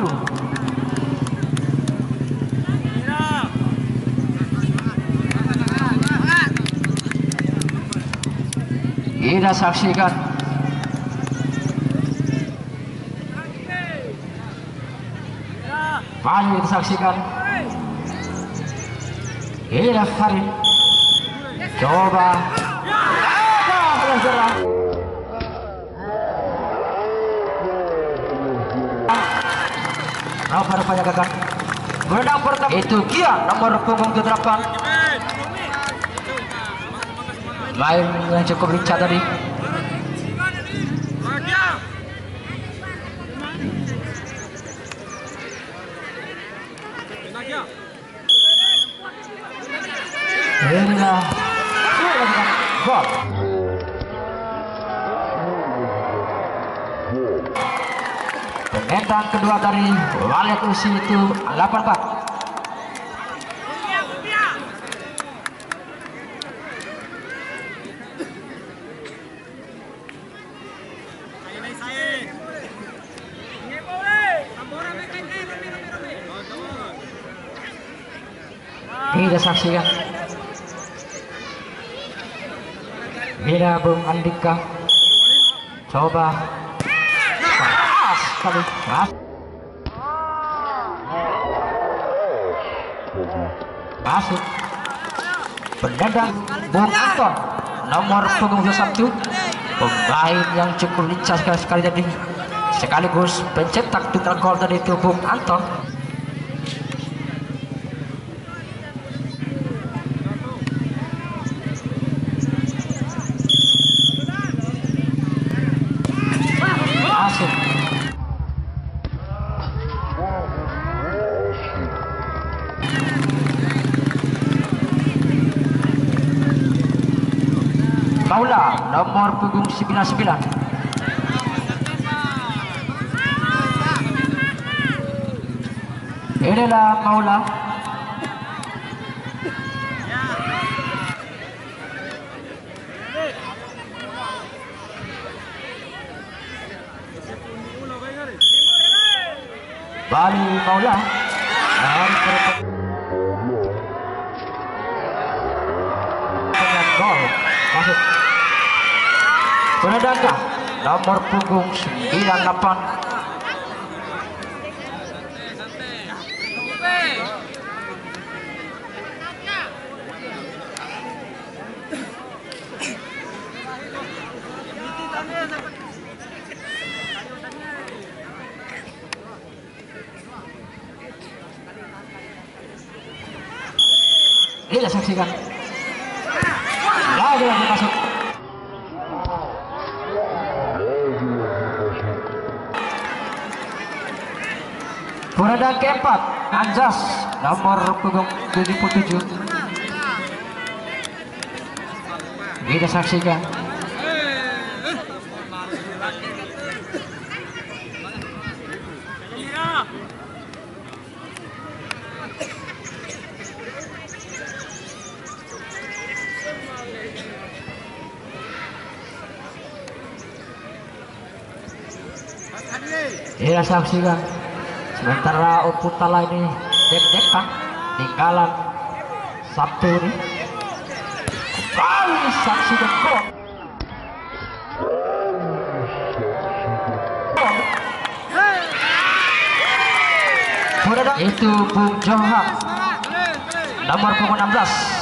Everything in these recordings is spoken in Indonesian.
Kita saksikan. Mari kita saksikan. Ida Farid. Coba. Coba Nomor penjagaan Menang pertama. Itu Kia nomor punggung ke-8 Main yang cukup lincah tadi. Inilah Gol Penentang kedua dari Walet Usi itu 84 Kita saksikan Bila Bung Andika. Coba Pas kali Pas Masuk Pendendang Bung Anton Nomor punggung 21 Pemain yang cukup lincah sekali, sekali tadi. Sekaligus pencetak putra gol tadi itu Bung Anton Maula nomor punggung 99 Inilah Maula. Bali Maula. Perempuan gol masuk. Penadaka nomor punggung 98 Kita saksikan lagi masuk. Berada keempat Anjas nomor punggung 77 Kita saksikan Kita saksikan sementara Uputala ini dek-dekan tinggalan Sabtu ini kembali saksikan gol itu Bung Johan nomor punggung 16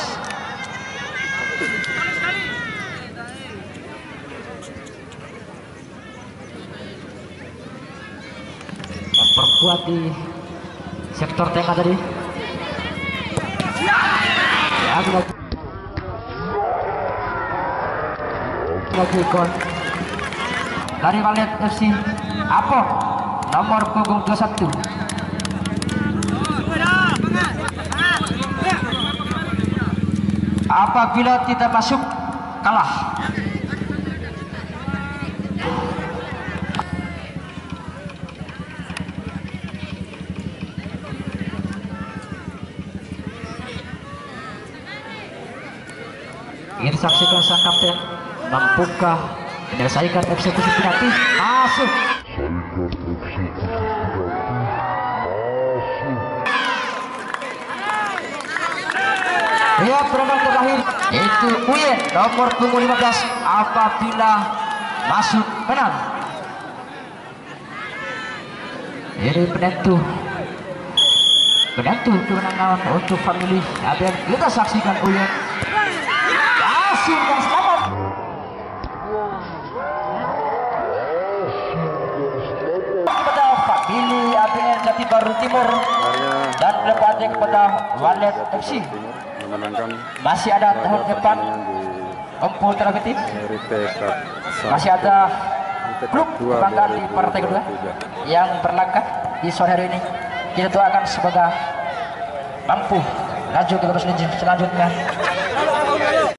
memperkuat di sektor tengah tadi. Gol dari Valet FC Apo nomor punggung 21 apabila tidak masuk kalah ingin saksikan sang kapten. Mampukah menyelesaikan eksekusi penalti masuk! Ya penendang terakhir itu Uyen nomor punggung 15 apabila masuk menang. Ini penentu penentu kemenangan untuk family. ABN kita saksikan Uyen Dan selamat. Kepada family ABN Jati Baru Timur dan lepasnya kepada Walet FC masih ada tahun depan. Empul Terapiti Rite Cup masih ada klub kebanggaan di partai kedua 2023. yang berlangkah di sore hari ini. Kita doakan semoga mampu laju ke terus selanjutnya